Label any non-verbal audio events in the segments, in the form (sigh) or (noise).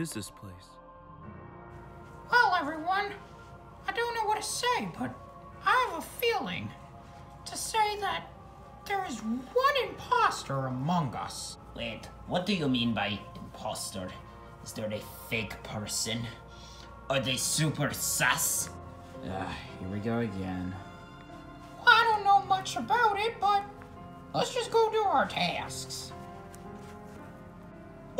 is this place? Well, everyone, I don't know what to say, but I have a feeling to say that there is one imposter among us. Wait, what do you mean by imposter? Is there a fake person? Are they super sus? Ah, here we go again. I don't know much about it, but let's just go do our tasks.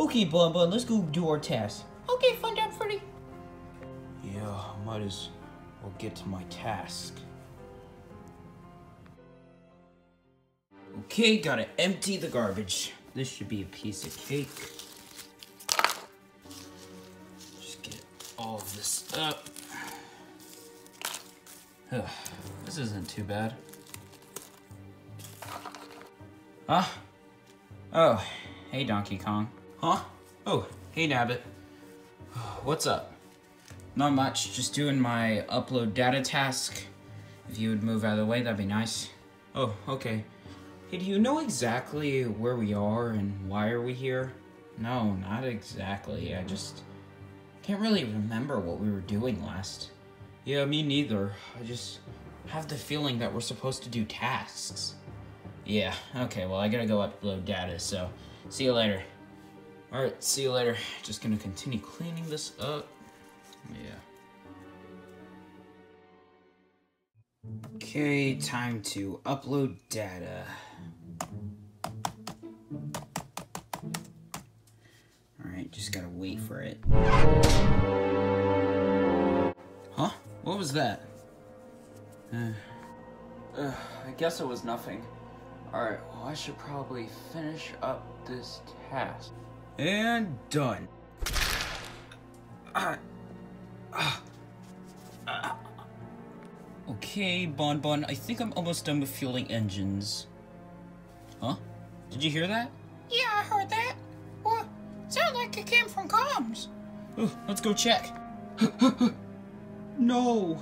Okay, Bon Bon, let's go do our task. Okay, Funtime Freddy. Yeah, might as well get to my task. Okay, gotta empty the garbage. This should be a piece of cake. Just get all of this up. Ugh, this isn't too bad. Huh? Oh, hey Donkey Kong. Huh? Oh, hey Nabbit. (sighs) What's up? Not much, just doing my upload data task. If you would move out of the way, that'd be nice. Oh, okay. Hey, do you know exactly where we are and why are we here? No, not exactly. I just can't really remember what we were doing last. Yeah, me neither. I just have the feeling that we're supposed to do tasks. Yeah, okay, well, I gotta go upload data, so see you later. Alright, see you later. Just gonna continue cleaning this up. Yeah. Okay, time to upload data. Alright, just gotta wait for it. Huh? What was that? Uh, uh, I guess it was nothing. Alright, well, I should probably finish up this task. And done. Ah. Ah. Ah. Okay, Bon Bon, I think I'm almost done with fueling engines. Huh? Did you hear that? Yeah, I heard that. Well, sounded like it came from comms. Ooh, let's go check. No!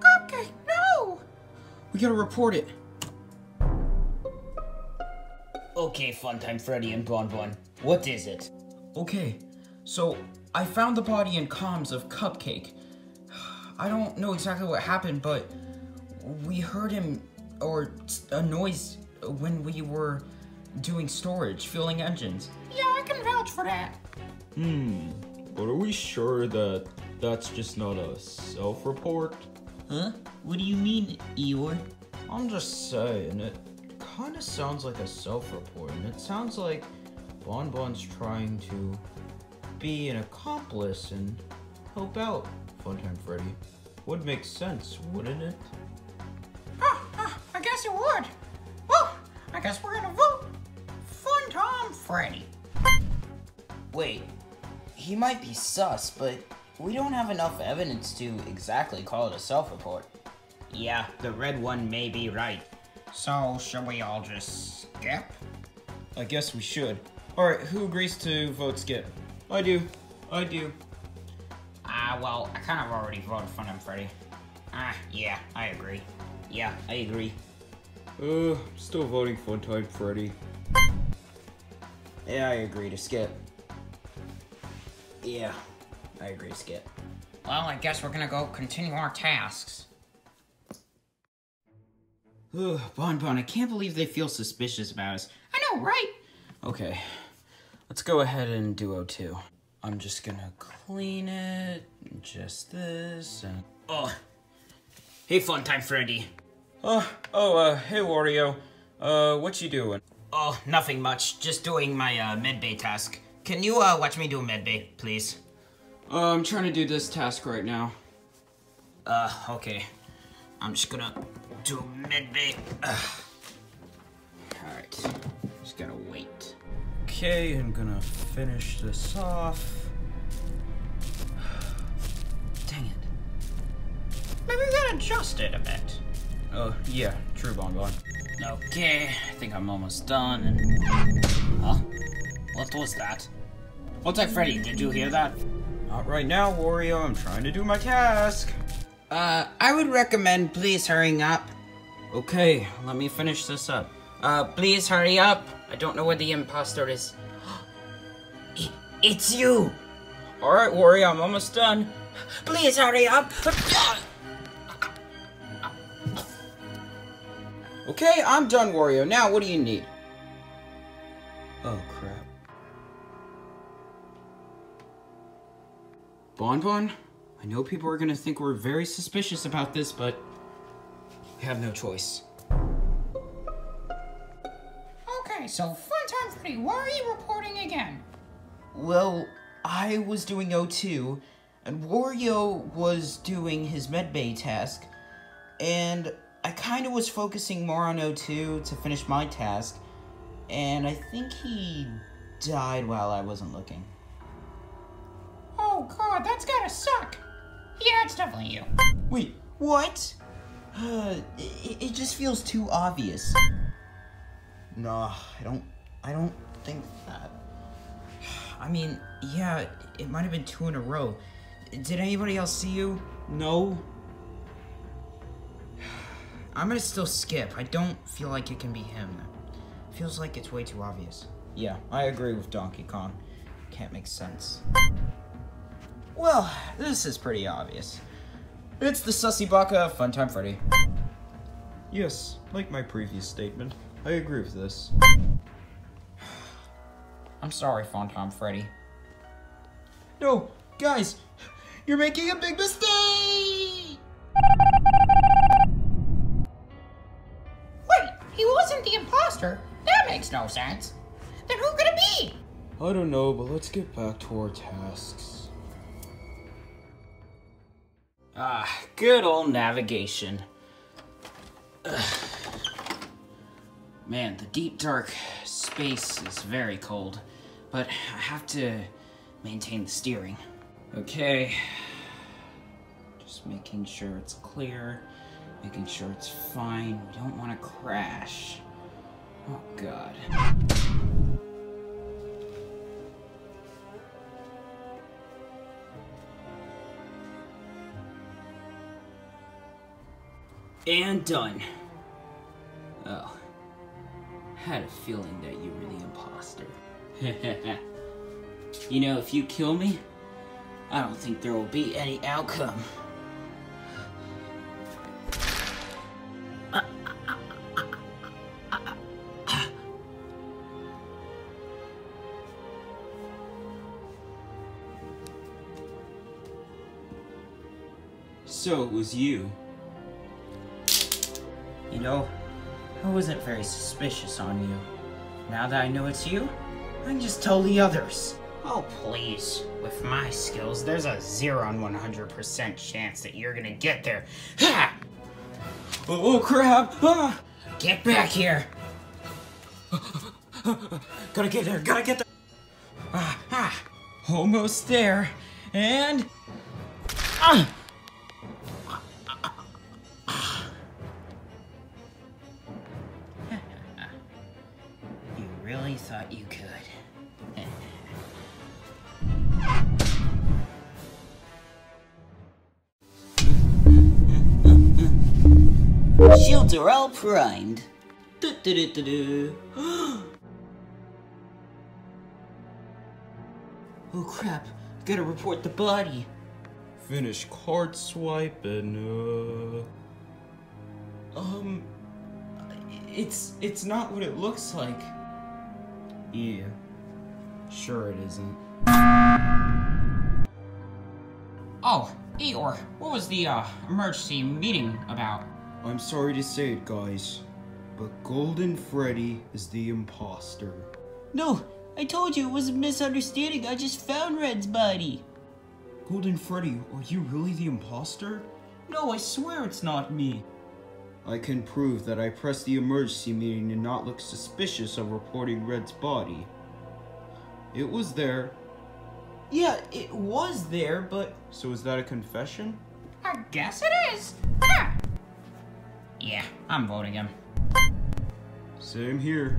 Cupcake, no! We gotta report it. Okay, Funtime Freddy and Bon Bon, what is it? Okay, so I found the body and comms of Cupcake. I don't know exactly what happened, but we heard him, or a noise when we were doing storage, fueling engines. Yeah, I can vouch for that. Hmm, but are we sure that that's just not a self-report? Huh? What do you mean, Eeyore? I'm just saying, it kind of sounds like a self-report, and it sounds like Bon Bon's trying to be an accomplice and help out Funtime Freddy. Would make sense, wouldn't it? Ah, ah, I guess it would. Well, I guess we're gonna vote Funtime Freddy. Wait, he might be sus, but we don't have enough evidence to exactly call it a self-report. Yeah, the red one may be right. So, should we all just skip? I guess we should. Alright, who agrees to vote skip? I do. I do. Ah, well, I kind of already voted for him, Freddy. Ah, yeah, I agree. Yeah, I agree. Uh, still voting Funtime Freddy. Yeah, I agree to skip. Yeah, I agree to skip. Well, I guess we're gonna go continue our tasks. Ugh, Bon Bon, I can't believe they feel suspicious about us. I know, right? Okay, let's go ahead and do O2. I'm just gonna clean it, just this, and... Oh, hey, Funtime Freddy. Oh, oh, uh, hey Wario. Uh, what you doing? Oh, nothing much. Just doing my uh, medbay task. Can you uh, watch me do medbay, please? Uh, I'm trying to do this task right now. Uh, okay. I'm just gonna do medbay. Alright, just gotta wait. Okay, I'm gonna finish this off. (sighs) Dang it. Maybe we gotta adjust it a bit. Oh, yeah, true, Bon Bon. Okay, I think I'm almost done. And... Huh? What was that? What's that, Freddy? Did you hear that? Not right now, Wario. I'm trying to do my task. Uh, I would recommend please hurrying up. Okay, let me finish this up. Uh, please hurry up. I don't know where the imposter is. (gasps) I- it's you. Alright, Wario, I'm almost done. (gasps) Please hurry up. (sighs) Okay, I'm done, Wario. Now, what do you need? Oh, crap. Bon Bon, I know people are gonna think we're very suspicious about this, but we have no choice. So Funtime Freddy, why are you reporting again? Well, I was doing O2, and Wario was doing his medbay task, and I kind of was focusing more on O2 to finish my task, and I think he died while I wasn't looking. Oh god, that's gotta suck. Yeah, it's definitely you. Wait, what? Uh, it, it just feels too obvious. No, I don't. I don't think that. I mean, yeah, it might have been two in a row. Did anybody else see you? No. I'm gonna still skip. I don't feel like it can be him. Feels like it's way too obvious. Yeah, I agree with Donkey Kong. Can't make sense. Well, this is pretty obvious. It's the Sussy Baka Funtime Freddy. Yes, like my previous statement, I agree with this. I'm sorry, Funtime Freddy. No, guys, you're making a big mistake! Wait, he wasn't the imposter? That makes no sense. Then who could it be? I don't know, but let's get back to our tasks. Ah, good old navigation. Ugh. Man, the deep dark space is very cold, but I have to maintain the steering. Okay. Just making sure it's clear, making sure it's fine. We don't want to crash. Oh, God. And done. Oh. Had a feeling that you were the imposter. (laughs) you know, if you kill me, I don't think there will be any outcome. So it was you. You know, I wasn't very suspicious on you. Now that I know it's you, I can just tell the others. Oh, please. With my skills, there's a 0 on 100% chance that you're gonna get there. Ha! Oh, crap! Ah! Get back here! Gotta get there, gotta get there! Ah, ah, almost there. And. Ah! Really thought you could. Shields are all primed. Du-du-du-du-du. (gasps) Oh crap, gotta report the body. Finish card swipe and uh. Um. It's. It's not what it looks like. Yeah. Sure it isn't. Oh, Eeyore, what was the uh, emergency meeting about? I'm sorry to say it, guys, but Golden Freddy is the imposter. No, I told you it was a misunderstanding. I just found Red's body. Golden Freddy, are you really the imposter? No, I swear it's not me. I can prove that I pressed the emergency meeting to not look suspicious of reporting Red's body. It was there, Yeah, it was there, but. so is that a confession? I guess it is. Yeah, I'm voting him. Same here.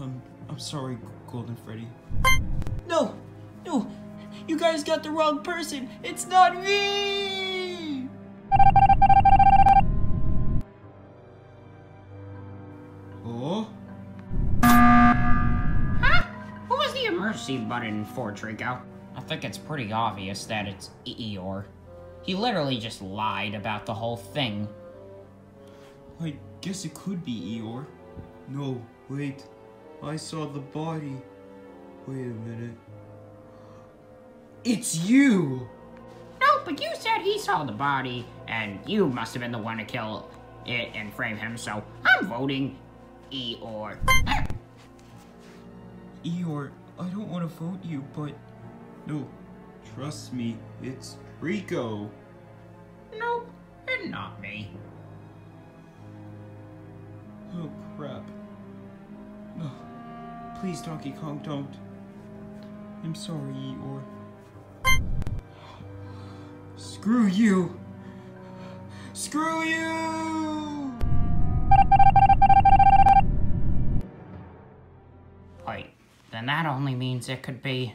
Um, I'm sorry, Golden Freddy. No, no, you guys got the wrong person. It's not me. Huh? Who was the emergency button for, Trico? I think it's pretty obvious that it's Eeyore. He literally just lied about the whole thing. I guess it could be Eeyore. No, wait. I saw the body. Wait a minute. It's you! No, but you said he saw the body, and you must have been the one to kill it and frame him, so I'm voting Eeyore. Eeyore, I don't want to vote you, but no, trust me, it's Rico. Nope, and not me. Oh crap. No, please, Donkey Kong, don't. I'm sorry, Eeyore. Screw you! Screw you! Then that only means it could be.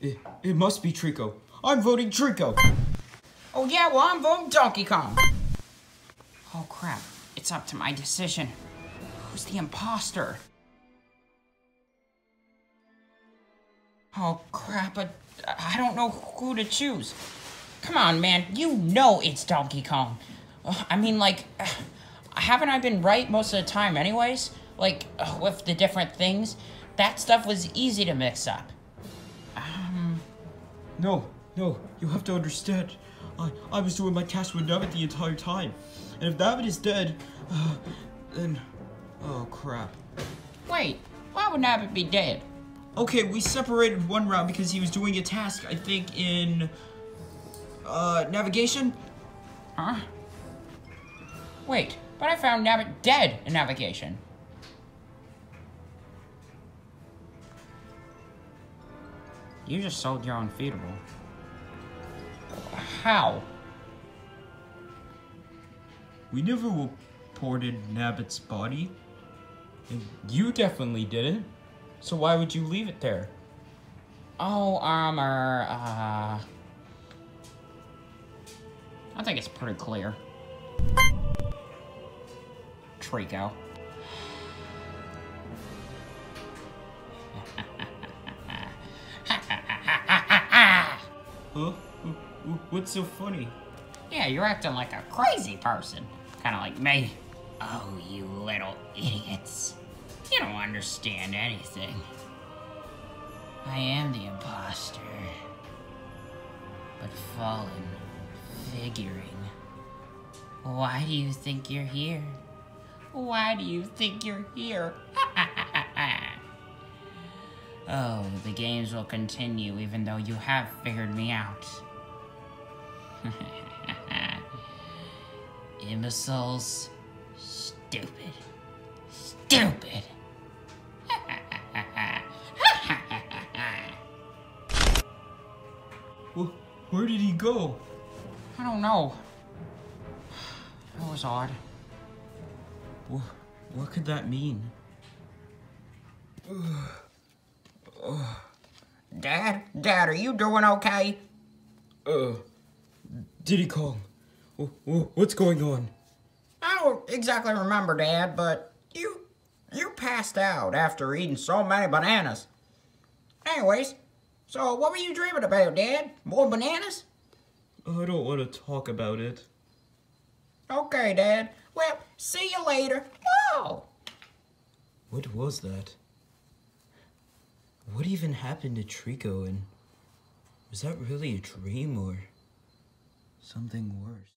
It, it must be Trico. I'm voting Trico. Oh, yeah, well, I'm voting Donkey Kong. Oh, crap. It's up to my decision. Who's the imposter? Oh, crap. I, I don't know who to choose. Come on, man. You know it's Donkey Kong. I mean, like, (sighs) haven't I been right most of the time, anyways? Like, with the different things? That stuff was easy to mix up. Um. No, no, you have to understand. I, I was doing my task with Nabbit the entire time. And if Nabbit is dead, uh, then. Oh crap. Wait, why would Nabbit be dead? Okay, we separated one round because he was doing a task, I think, in. Uh, navigation? Huh? Wait, but I found Nabbit dead in navigation. You just sold your own feedable. How? We never reported Nabbit's body. And you definitely didn't. So why would you leave it there? Oh, armor, uh... I think it's pretty clear. Trico. Huh? Wh- wh- What's so funny? Yeah, you're acting like a crazy person. Kinda like me. Oh, you little idiots. You don't understand anything. I am the imposter. But fallen, figuring. Why do you think you're here? Why do you think you're here? (laughs) oh, the games will continue even though you have figured me out. Imbeciles. Stupid. Stupid. Wh- Where did he go? I don't know. That was odd. Wh- What could that mean? Dad? Dad, are you doing okay? Uh, Diddy Kong. Wh- wh- What's going on? I don't exactly remember, Dad, but you you passed out after eating so many bananas. Anyways, so what were you dreaming about, Dad? More bananas? I don't want to talk about it. Okay, Dad. Well, see you later. Whoa! What was that? What even happened to Trico and was that really a dream or something worse?